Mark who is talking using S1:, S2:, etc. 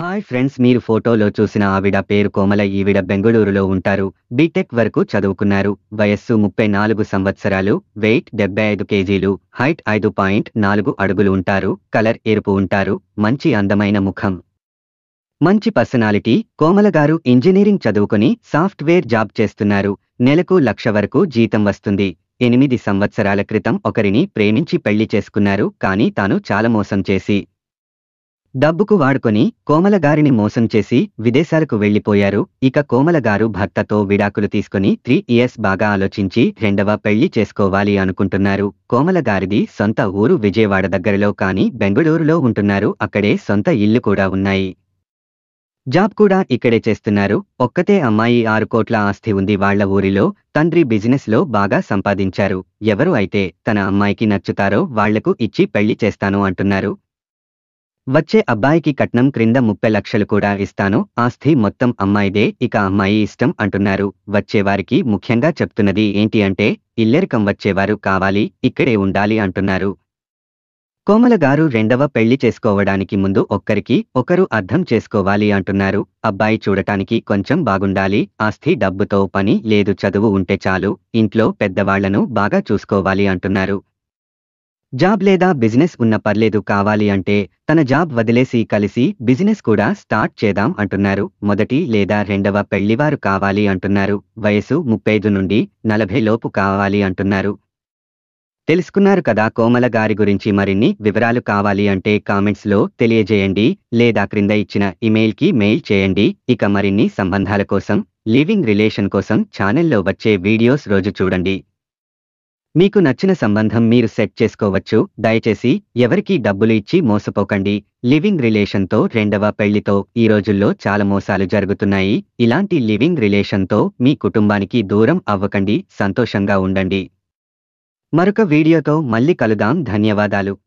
S1: Hi friends మీరు ఫోటోలో చూసిన ఆవిడ పేరు కోమల ఈవిడ బెంగళూరులో ఉంటారు. బీటెక్ వరకు చదువుకున్నారు. వయస్సు ముప్పై నాలుగు సంవత్సరాలు వెయిట్ డెబ్బై ఐదు కేజీలు హైట్ ఐదు పాయింట్ నాలుగు అడుగులు ఉంటారు కలర్ ఎరుపు ఉంటారు మంచి అందమైన ముఖం. మంచి పర్సనాలిటీ కోమల గారు ఇంజనీరింగ్ చదువుకుని సాఫ్ట్వేర్ జాబ్ చేస్తున్నారు. నెలకు లక్ష వరకు జీతం వస్తుంది. ఎనిమిది సంవత్సరాల క్రితం ఒకరిని ప్రేమించి పెళ్ళి చేసుకున్నారు కానీ తాను చాలా మోసం చేసి డబ్బుకు వాడుకొని కోమలగారిని మోసం చేసి విదేశాలకు వెళ్ళిపోయారు ఇక కోమలగారు భర్తతో విడాకులు తీసుకుని త్రీ ఇయర్స్ బాగా ఆలోచించి రెండవ పెళ్ళి చేసుకోవాలి అనుకుంటున్నారు. కోమలగారిది సొంత ఊరు విజయవాడ దగ్గరలో కాని బెంగళూరులో ఉంటున్నారు. అక్కడే సొంత ఇల్లు కూడా ఉన్నాయి. జాబ్ కూడా ఇక్కడే చేస్తున్నారు. ఒక్కతే అమ్మాయి ఆరు కోట్ల ఆస్తి ఉంది. వాళ్ళ ఊరిలో తండ్రి బిజినెస్లో బాగా సంపాదించారు. ఎవరు అయితే తన అమ్మాయికి నచ్చుతారో వాళ్ళకు ఇచ్చి పెళ్ళి చేస్తాను అంటున్నారు. వచ్చే అబ్బాయికి కట్నం క్రింద ముప్పై లక్షలు కూడా ఇస్తాను. ఆస్తి మొత్తం అమ్మాయిదే ఇక అమ్మాయి ఇష్టం అంటున్నారు. వచ్చేవారికి ముఖ్యంగా చెప్తున్నది ఏంటి అంటే ఇల్లరికం వచ్చేవారు కావాలి ఇక్కడే ఉండాలి అంటున్నారు. కోమల గారు రెండవ పెళ్ళి చేసుకోవడానికి ముందు ఒక్కరికి ఒకరు అర్థం చేసుకోవాలి అంటున్నారు. అబ్బాయి చూడటానికి కొంచెం బాగుండాలి ఆస్తి డబ్బుతో పని లేదు చదువు ఉంటే చాలు ఇంట్లో పెద్దవాళ్ళను బాగా చూసుకోవాలి అంటున్నారు. జాబ్ లేదా బిజినెస్ ఉన్న పర్లేదు కావాలి అంటే తన జాబ్ వదిలేసి కలిసి బిజినెస్ కూడా స్టార్ట్ చేద్దాం అంటున్నారు. మొదటి లేదా రెండవ పెళ్ళివారు కావాలి అంటున్నారు. వయసు ముప్పై నుండి నలభై లోపు కావాలి అంటున్నారు. తెలుసుకున్నారు కదా కోమల గారి గురించి మరిన్ని వివరాలు కావాలి అంటే కామెంట్స్లో తెలియజేయండి లేదా క్రింద ఇచ్చిన ఇమెయిల్కి మెయిల్ చేయండి. ఇక మరిన్ని సంబంధాల కోసం లివింగ్ రిలేషన్ కోసం ఛానల్లో వచ్చే వీడియోస్ రోజు చూడండి. మీకు నచ్చిన సంబంధం మీరు సెట్ చేసుకోవచ్చు. దయచేసి ఎవరికీ డబ్బులు ఇచ్చి మోసపోకండి. లివింగ్ రిలేషన్తో రెండవ పెళ్ళితో ఈ రోజుల్లో చాలా మోసాలు జరుగుతున్నాయి. ఇలాంటి లివింగ్ రిలేషన్తో మీ కుటుంబానికి దూరం అవ్వకండి. సంతోషంగా ఉండండి. మరొక వీడియోతో మళ్ళీ కలుదాం ధన్యవాదాలు.